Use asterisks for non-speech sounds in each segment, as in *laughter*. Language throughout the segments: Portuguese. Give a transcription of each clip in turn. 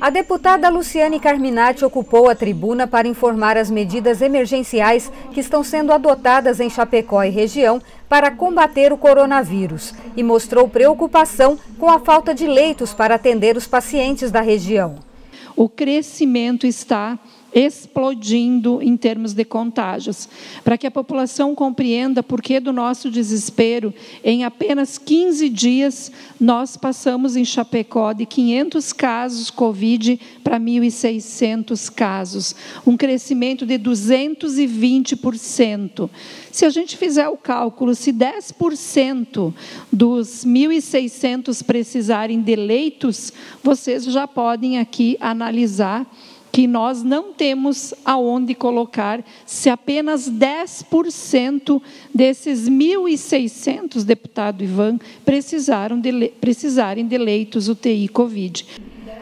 A deputada Luciane Carminati ocupou a tribuna para informar as medidas emergenciais que estão sendo adotadas em Chapecó e região para combater o coronavírus e mostrou preocupação com a falta de leitos para atender os pacientes da região. O crescimento está explodindo em termos de contágios. Para que a população compreenda por que do nosso desespero, em apenas 15 dias nós passamos em Chapecó de 500 casos Covid para 1.600 casos, um crescimento de 220%. Se a gente fizer o cálculo, se 10% dos 1.600 precisarem de leitos, vocês já podem aqui analisar que nós não temos aonde colocar se apenas 10% desses 1.600, deputado Ivan, precisaram de, precisarem de leitos UTI Covid.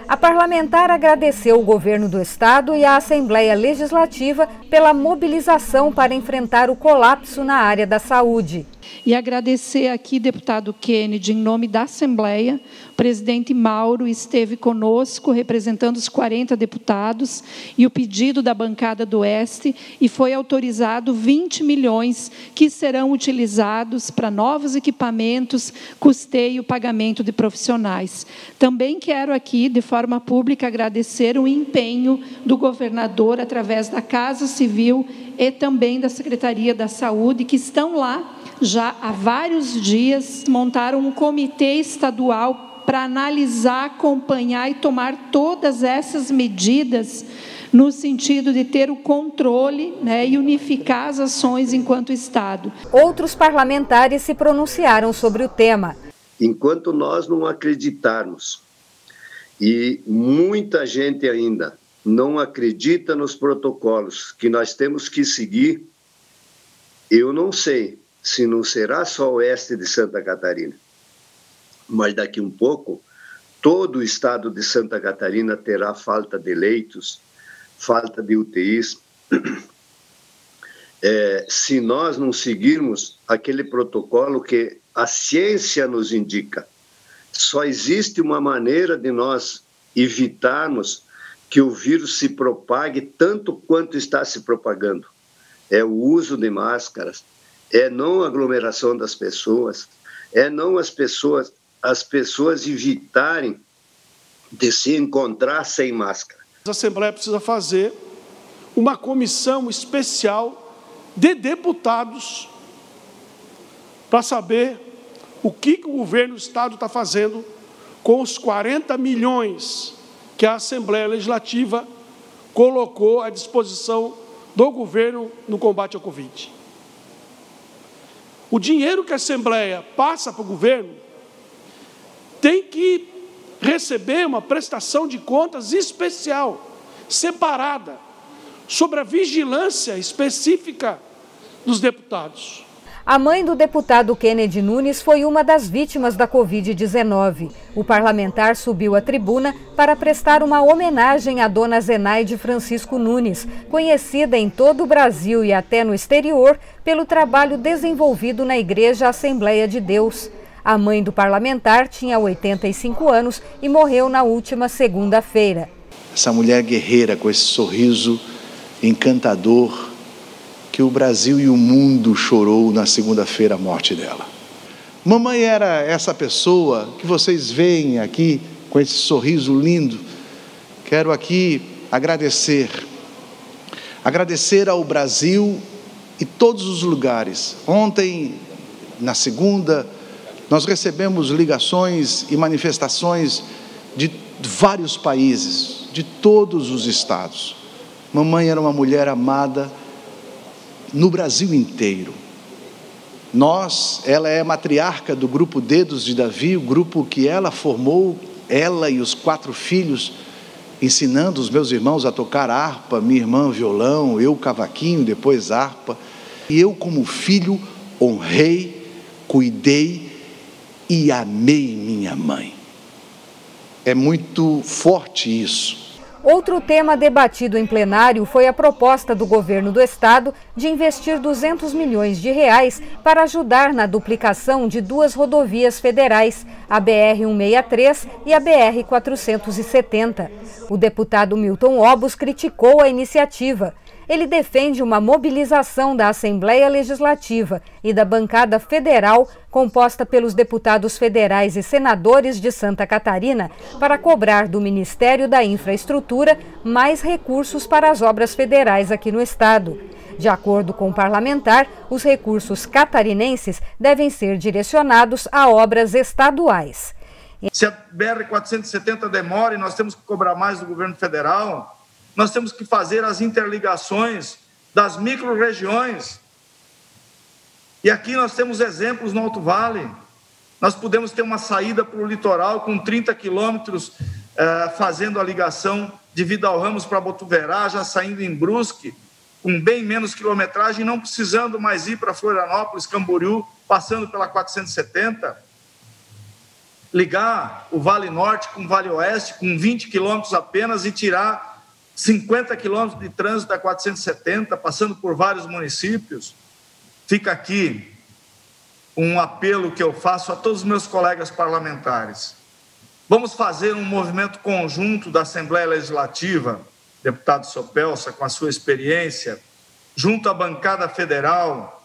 A parlamentar agradeceu o governo do estado e a Assembleia Legislativa pela mobilização para enfrentar o colapso na área da saúde. E agradecer aqui, deputado Kennedy, em nome da Assembleia, o presidente Mauro esteve conosco, representando os 40 deputados, e o pedido da bancada do Oeste, e foi autorizado 20 milhões que serão utilizados para novos equipamentos, custeio pagamento de profissionais. Também quero aqui, de forma pública, agradecer o empenho do governador através da Casa Civil e também da Secretaria da Saúde, que estão lá já há vários dias montaram um comitê estadual para analisar, acompanhar e tomar todas essas medidas no sentido de ter o controle né, e unificar as ações enquanto Estado. Outros parlamentares se pronunciaram sobre o tema. Enquanto nós não acreditarmos, e muita gente ainda não acredita nos protocolos que nós temos que seguir, eu não sei se não será só oeste de Santa Catarina, mas daqui um pouco todo o estado de Santa Catarina terá falta de leitos, falta de UTIs. *clears throat* É, se nós não seguirmos aquele protocolo que a ciência nos indica, só existe uma maneira de nós evitarmos que o vírus se propague tanto quanto está se propagando. É o uso de máscaras, é não aglomeração das pessoas, é não as pessoas as pessoas evitarem de se encontrar sem máscara. A Assembleia precisa fazer uma comissão especial de deputados para saber o que o governo do Estado está fazendo com os 40 milhões que a Assembleia Legislativa colocou à disposição do governo no combate ao Covid. O dinheiro que a Assembleia passa para o governo tem que receber uma prestação de contas especial, separada, sobre a vigilância específica dos deputados. A mãe do deputado Kennedy Nunes foi uma das vítimas da Covid-19. O parlamentar subiu à tribuna para prestar uma homenagem à dona Zenaide Francisco Nunes, conhecida em todo o Brasil e até no exterior pelo trabalho desenvolvido na Igreja Assembleia de Deus. A mãe do parlamentar tinha 85 anos e morreu na última segunda-feira. Essa mulher guerreira com esse sorriso encantador que o Brasil e o mundo chorou na segunda-feira a morte dela. Mamãe era essa pessoa que vocês veem aqui com esse sorriso lindo. Quero aqui agradecer, agradecer ao Brasil e todos os lugares. Ontem, na segunda, nós recebemos ligações e manifestações de vários países, de todos os estados. Mamãe era uma mulher amada no Brasil inteiro. Nós, ela é matriarca do grupo Dedos de Davi, o grupo que ela formou, ela e os quatro filhos, ensinando os meus irmãos a tocar harpa, minha irmã violão, eu cavaquinho, depois harpa. E eu, como filho, honrei, cuidei e amei minha mãe. É muito forte isso. Outro tema debatido em plenário foi a proposta do governo do estado de investir 200 milhões de reais para ajudar na duplicação de duas rodovias federais, a BR-163 e a BR-470. O deputado Milton Obos criticou a iniciativa ele defende uma mobilização da Assembleia Legislativa e da bancada federal, composta pelos deputados federais e senadores de Santa Catarina, para cobrar do Ministério da Infraestrutura mais recursos para as obras federais aqui no estado. De acordo com o parlamentar, os recursos catarinenses devem ser direcionados a obras estaduais. Se a BR-470 demora e nós temos que cobrar mais do governo federal, nós temos que fazer as interligações das micro-regiões. E aqui nós temos exemplos no Alto Vale. Nós podemos ter uma saída para o litoral com 30 quilômetros, eh, fazendo a ligação de Vidal Ramos para Botuverá, já saindo em Brusque, com bem menos quilometragem, não precisando mais ir para Florianópolis, Camboriú, passando pela 470. Ligar o Vale Norte com o Vale Oeste, com 20 quilômetros apenas, e tirar 50 quilômetros de trânsito da 470, passando por vários municípios. Fica aqui um apelo que eu faço a todos os meus colegas parlamentares. Vamos fazer um movimento conjunto da Assembleia Legislativa, deputado Sopelsa, com a sua experiência, junto à bancada federal,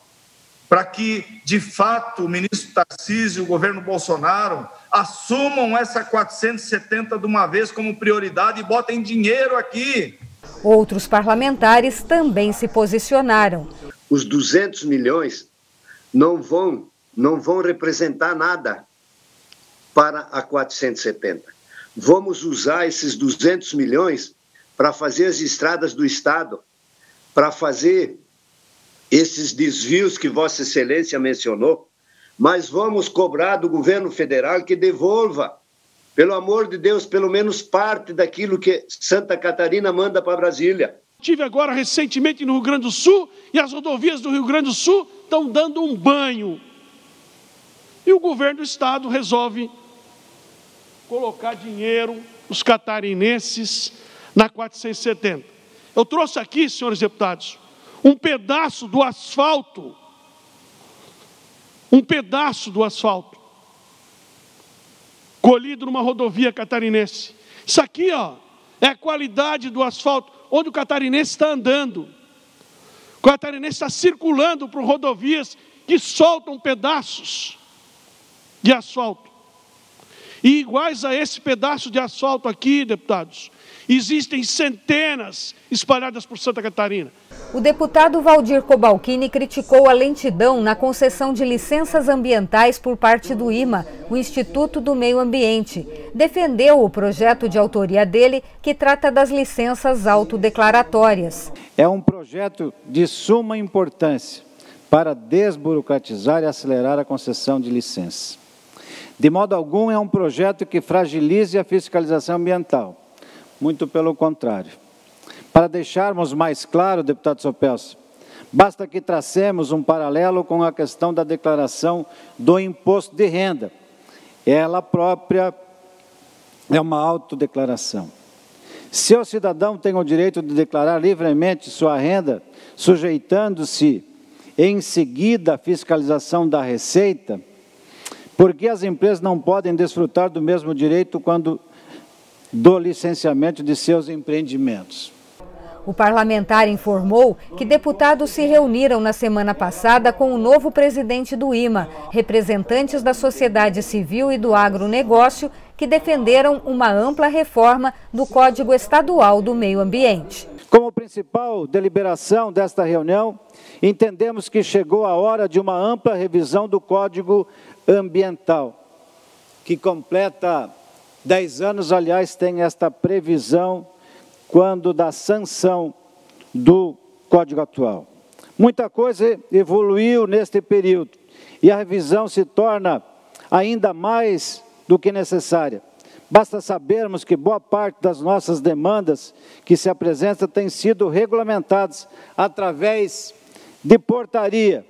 para que, de fato, o ministro Tarcísio e o governo Bolsonaro assumam essa 470 de uma vez como prioridade e botem dinheiro aqui. Outros parlamentares também se posicionaram. Os 200 milhões não vão, não vão representar nada para a 470. Vamos usar esses 200 milhões para fazer as estradas do Estado, para fazer esses desvios que Vossa Excelência mencionou, mas vamos cobrar do governo federal que devolva, pelo amor de Deus, pelo menos parte daquilo que Santa Catarina manda para Brasília. Tive agora recentemente no Rio Grande do Sul e as rodovias do Rio Grande do Sul estão dando um banho. E o governo do estado resolve colocar dinheiro, os catarinenses, na 470. Eu trouxe aqui, senhores deputados, um pedaço do asfalto, um pedaço do asfalto, colhido numa rodovia catarinense. Isso aqui, ó, é a qualidade do asfalto, onde o catarinense está andando. O catarinense está circulando por rodovias que soltam pedaços de asfalto. E iguais a esse pedaço de asfalto aqui, deputados, existem centenas espalhadas por Santa Catarina. O deputado Valdir Cobalcini criticou a lentidão na concessão de licenças ambientais por parte do IMA, o Instituto do Meio Ambiente. Defendeu o projeto de autoria dele, que trata das licenças autodeclaratórias. É um projeto de suma importância para desburocratizar e acelerar a concessão de licenças. De modo algum, é um projeto que fragilize a fiscalização ambiental. Muito pelo contrário para deixarmos mais claro, deputado Sopelso, basta que tracemos um paralelo com a questão da declaração do imposto de renda. Ela própria é uma autodeclaração. Se o cidadão tem o direito de declarar livremente sua renda, sujeitando-se em seguida à fiscalização da receita, por que as empresas não podem desfrutar do mesmo direito quando do licenciamento de seus empreendimentos? O parlamentar informou que deputados se reuniram na semana passada com o novo presidente do IMA, representantes da sociedade civil e do agronegócio, que defenderam uma ampla reforma do Código Estadual do Meio Ambiente. Como principal deliberação desta reunião, entendemos que chegou a hora de uma ampla revisão do Código Ambiental, que completa 10 anos, aliás, tem esta previsão quando da sanção do Código atual. Muita coisa evoluiu neste período e a revisão se torna ainda mais do que necessária. Basta sabermos que boa parte das nossas demandas que se apresentam têm sido regulamentadas através de portaria.